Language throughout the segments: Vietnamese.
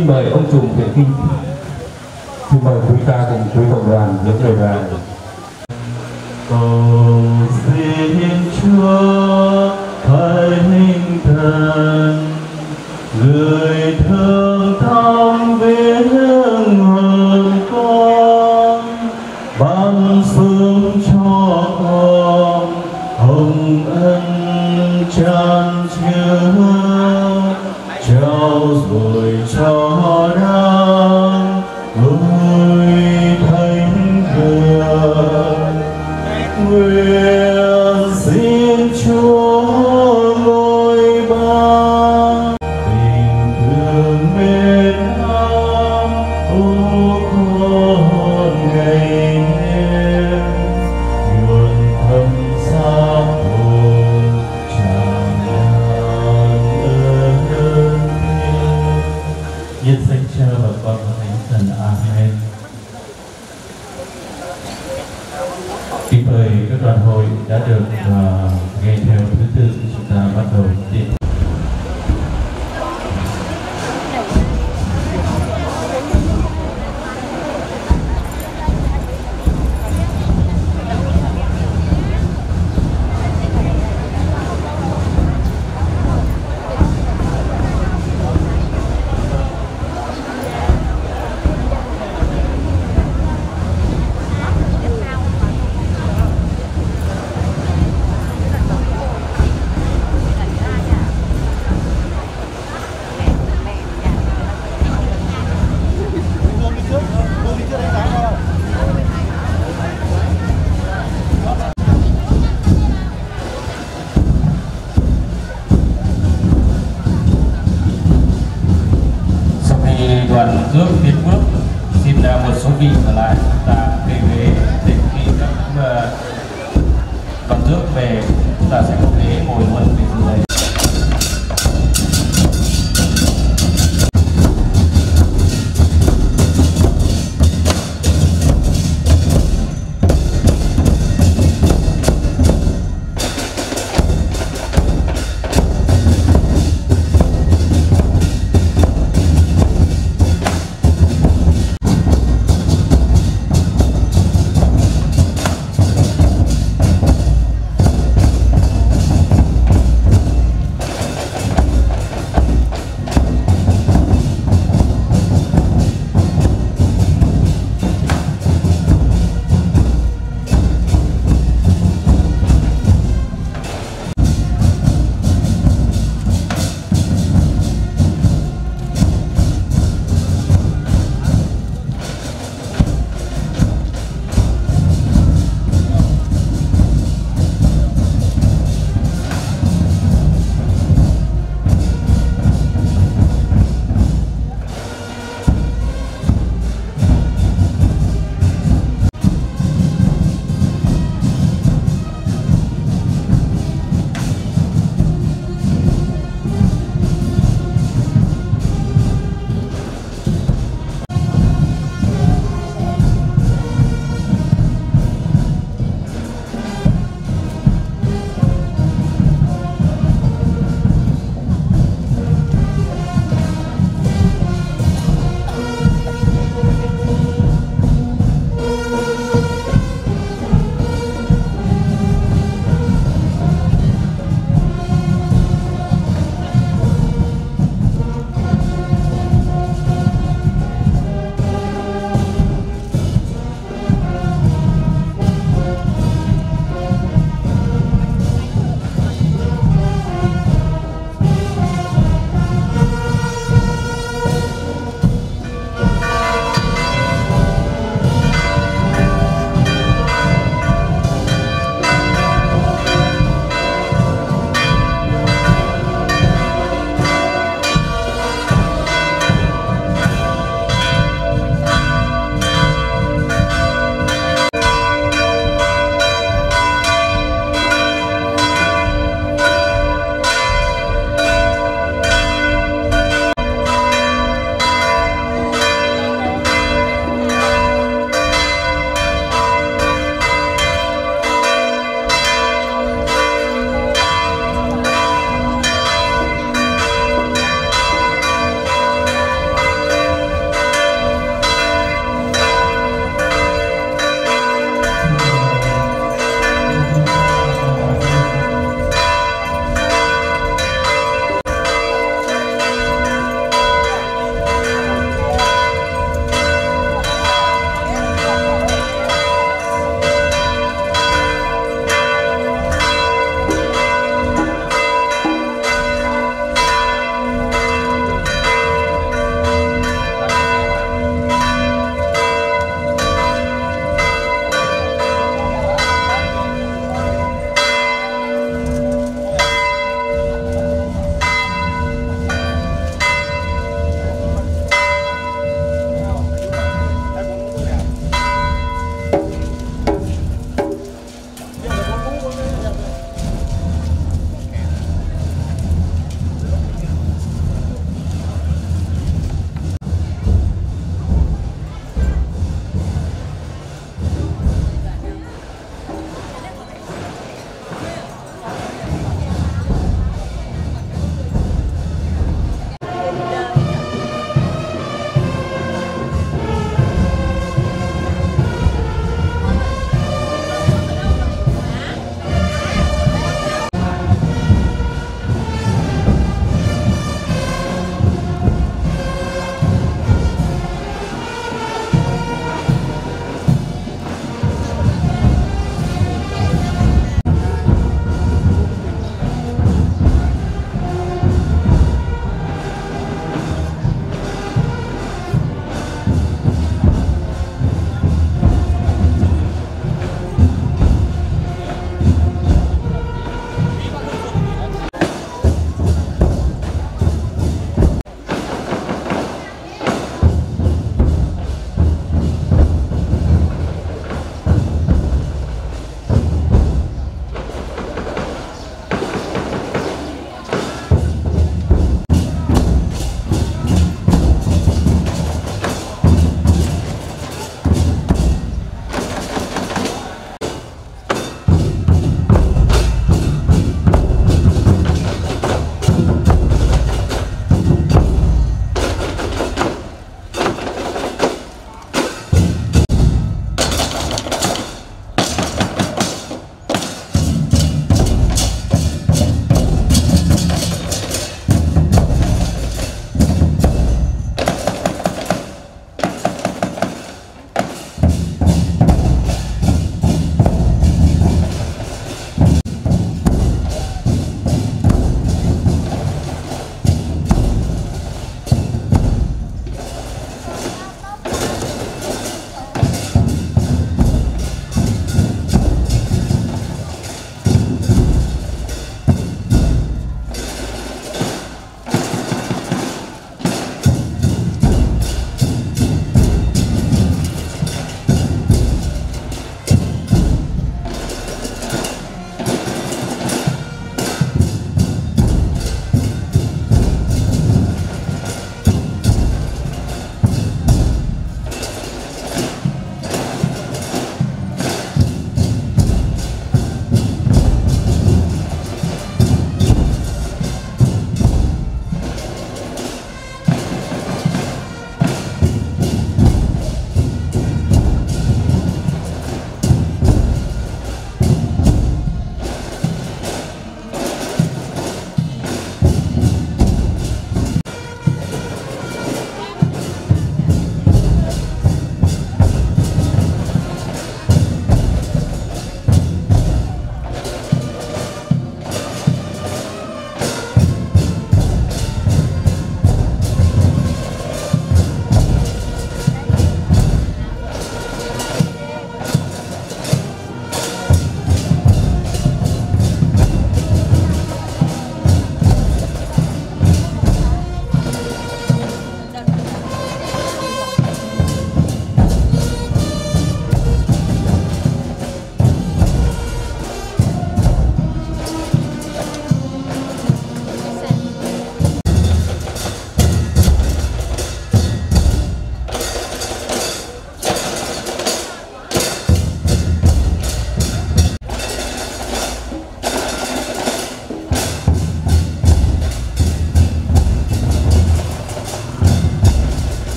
Xin mời ông trùm Thiện Kinh. Xin mời quý ta cùng quý cộng đoàn, những người đoàn. Đoàn tiến bước, xin uh, một số vị ở lại chúng à, ta về ghế để khi các uh, còn rước về chúng ta sẽ có ghế ngồi luôn.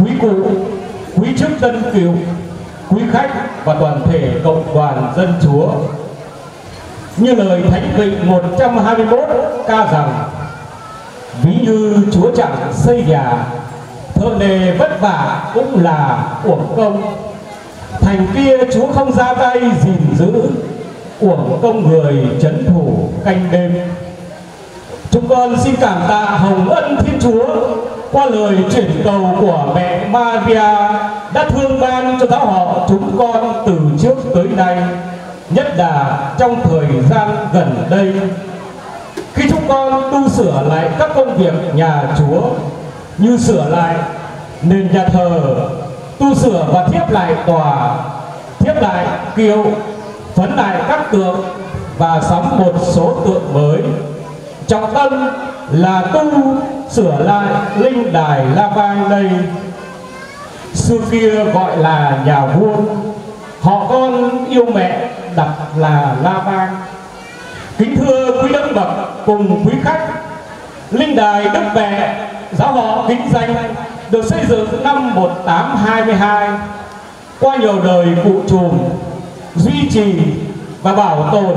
Quý cụ, quý chức tân kiều quý khách và toàn thể cộng đoàn dân chúa. Như lời thánh vịnh 121 ca rằng, ví như chúa chẳng xây nhà, thợ nề vất vả cũng là uổng công. Thành kia chúa không ra tay gìn giữ, uổng công người chấn thủ canh đêm. Chúng con xin cảm tạ hồng ân thiên chúa qua lời chuyển cầu của mẹ Maria, đã thương ban cho giáo họ chúng con từ trước tới nay, nhất là trong thời gian gần đây. Khi chúng con tu sửa lại các công việc nhà chúa, như sửa lại nền nhà thờ, tu sửa và thiếp lại tòa, thiếp lại kiệu, phấn lại các tượng và sắm một số tượng mới, trọng tâm là tu, sửa lại linh đài la vang đây. Xưa kia gọi là nhà vua, họ con yêu mẹ đặt là la vang. Kính thưa quý đức bậc cùng quý khách, linh đài đức mẹ, giáo họ kính danh, được xây dựng năm 1822 qua nhiều đời cụ trùm, duy trì và bảo tồn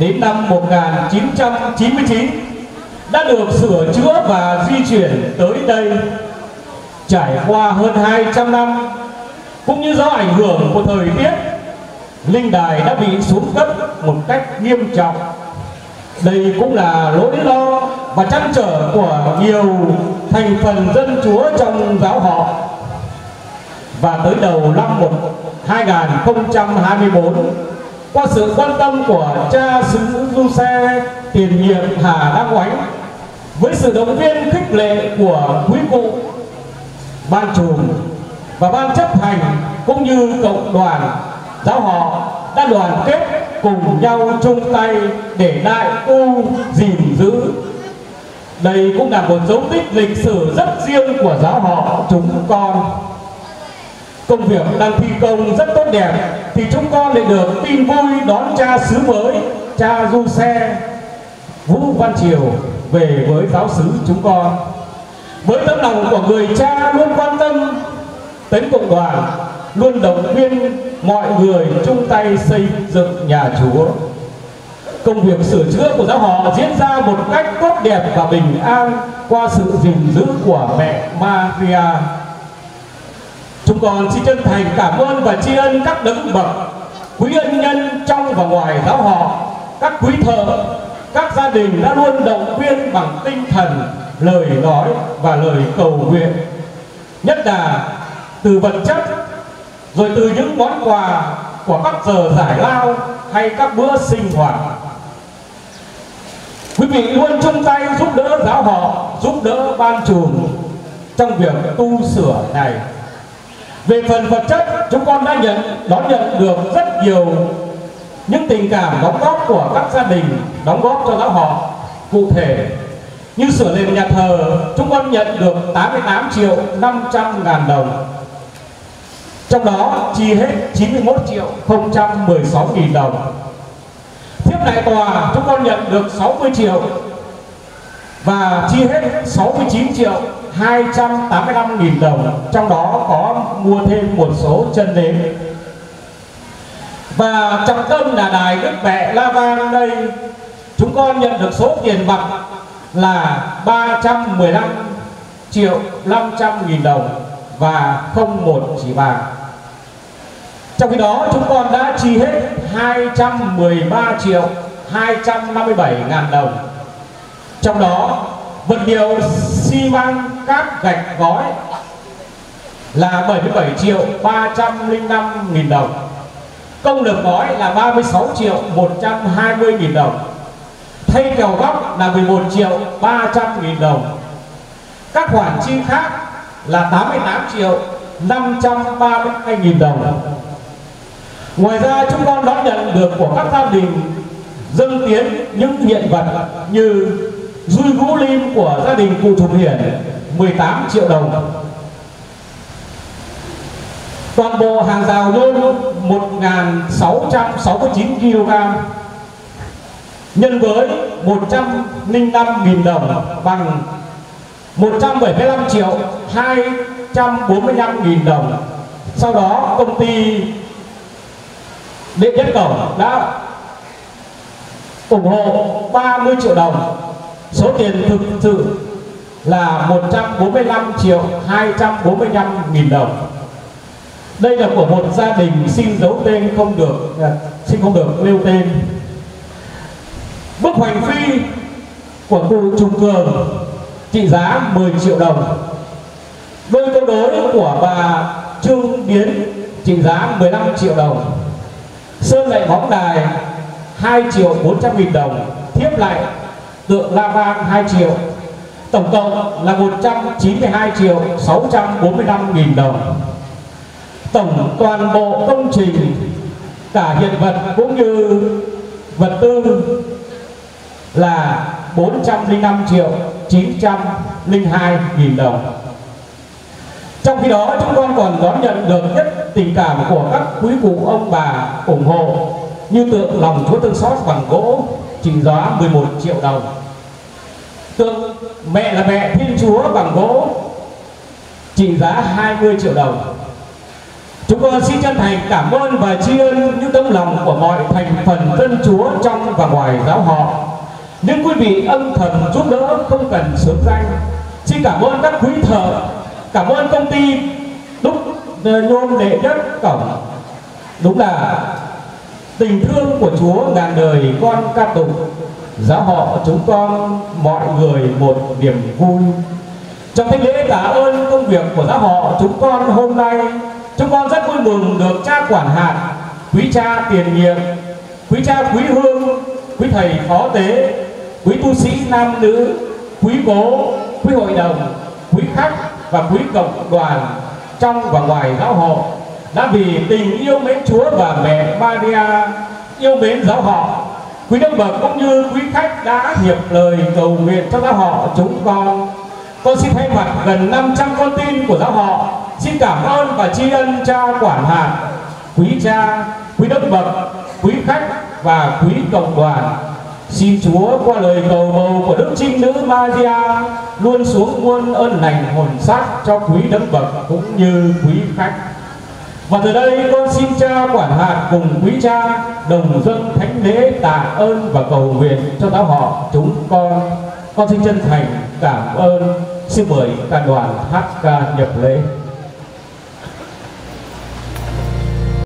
đến năm 1999 đã được sửa chữa và di chuyển tới đây, trải qua hơn 200 năm, cũng như do ảnh hưởng của thời tiết, linh đài đã bị xuống cấp một cách nghiêm trọng. Đây cũng là nỗi lo và trăn trở của nhiều thành phần dân chúa trong giáo họ. Và tới đầu năm 1 2024 qua sự quan tâm của cha xứ du xe, tiền nhiệm Hà Đăng Oánh, với sự động viên khích lệ của quý cụ, ban trùm và ban chấp hành cũng như cộng đoàn giáo họ đã đoàn kết cùng nhau chung tay để đại tu gìn giữ. Đây cũng là một dấu tích lịch sử rất riêng của giáo họ chúng con công việc đang thi công rất tốt đẹp, thì chúng con lại được tin vui đón cha xứ mới, cha du xe, vũ văn triều về với giáo xứ chúng con. Với tấm lòng của người cha luôn quan tâm đến cộng đoàn luôn động viên mọi người chung tay xây dựng nhà chúa. Công việc sửa chữa của giáo họ diễn ra một cách tốt đẹp và bình an qua sự gìn giữ của mẹ Maria. Chúng con xin chân thành cảm ơn và tri ân các đấng bậc, quý ân nhân trong và ngoài giáo họ, các quý thợ, các gia đình đã luôn động viên bằng tinh thần, lời nói và lời cầu nguyện. Nhất là từ vật chất, rồi từ những món quà của các giờ giải lao hay các bữa sinh hoạt. Quý vị luôn chung tay giúp đỡ giáo họ, giúp đỡ ban trùm trong việc tu sửa này. Về phần vật chất, chúng con đã nhận đón nhận được rất nhiều những tình cảm đóng góp của các gia đình đóng góp cho giáo họ. Cụ thể như sửa nền nhà thờ chúng con nhận được 88 triệu 500 ngàn đồng. Trong đó chi hết 91 triệu 016 nghìn đồng. Tiếp đại tòa chúng con nhận được 60 triệu và chi hết 69 triệu 285.000 đồng. Trong đó có mua thêm một số chân nến và trọng tâm là đài Đức Mẹ La Vang đây, chúng con nhận được số tiền bạc là 315 triệu 500 nghìn đồng và không một chỉ vàng. Trong khi đó, chúng con đã chi hết 213 triệu 257 ngàn đồng. Trong đó, vật liệu xi măng cát gạch gói là 77 triệu 305 nghìn đồng. Công lực gói là 36 triệu 120 nghìn đồng. Thay kèo góc là 11 triệu 300 nghìn đồng. Các khoản chi khác là 88 triệu 532 nghìn đồng. Ngoài ra, chúng con đón nhận được của các gia đình dâng tiến những hiện vật như Dui Vũ Lim của gia đình cụ Trùng Hiển 18 triệu đồng. Toàn bộ hàng rào nhôm 1.669 kg nhân với 105.000 đồng bằng 175 triệu 245.000 đồng. Sau đó, công ty điện nhất cổng đã ủng hộ 30 triệu đồng. Số tiền thực sự là 145 triệu 245.000 đồng đây là của một gia đình xin giấu tên không được à, xin không được nêu tên. Bức hoành phi của cụ Trung Cường trị giá 10 triệu đồng. Đôi câu đối của bà Trương Biến trị giá 15 triệu đồng. Sơn lại bóng đài 2 triệu 400 nghìn đồng thiếp lại tượng La Vang 2 triệu. Tổng cộng là 192 triệu 645 nghìn đồng tổng toàn bộ công trình, cả hiện vật cũng như vật tư là 405 triệu 902 nghìn đồng. Trong khi đó, chúng con còn đón nhận được nhất tình cảm của các quý cụ ông bà ủng hộ, như tượng lòng Chúa Tương Xót bằng gỗ trị giá 11 triệu đồng. Tượng mẹ là mẹ Thiên Chúa bằng gỗ trị giá 20 triệu đồng. Chúng con xin chân thành cảm ơn và tri ân những tấm lòng của mọi thành phần dân Chúa trong và ngoài giáo họ. Những quý vị âm thầm giúp đỡ không cần sướng danh. Xin cảm ơn các quý thợ, cảm ơn công ty đúc ờ, nhôm đệ nhất cổng. Đúng là tình thương của Chúa ngàn đời con ca tụng giáo họ chúng con mọi người một niềm vui trong thánh lễ tạ ơn công việc của giáo họ chúng con hôm nay chúng con rất vui mừng được cha quản hạt, quý cha tiền nhiệm, quý cha quý hương, quý thầy phó tế, quý tu sĩ nam nữ, quý cố quý hội đồng, quý khách và quý cộng đoàn trong và ngoài giáo hội đã vì tình yêu mến Chúa và mẹ Maria yêu mến giáo họ, quý đức bậc cũng như quý khách đã hiệp lời cầu nguyện cho giáo họ chúng con. Con xin thay mặt gần 500 con tin của giáo họ xin cảm ơn và tri ân cha quản hạt quý cha, quý đức bậc quý khách và quý cộng đoàn Xin Chúa qua lời cầu bầu của Đức Trinh Nữ Maria luôn xuống muôn ơn lành hồn xác cho quý đấng bậc cũng như quý khách. Và từ đây con xin cha quản hạt cùng quý cha, đồng dâng thánh lễ tạ ơn và cầu nguyện cho giáo họ chúng con. Con xin chân thành cảm ơn. Xin mời ca đoàn hát ca nhập lễ.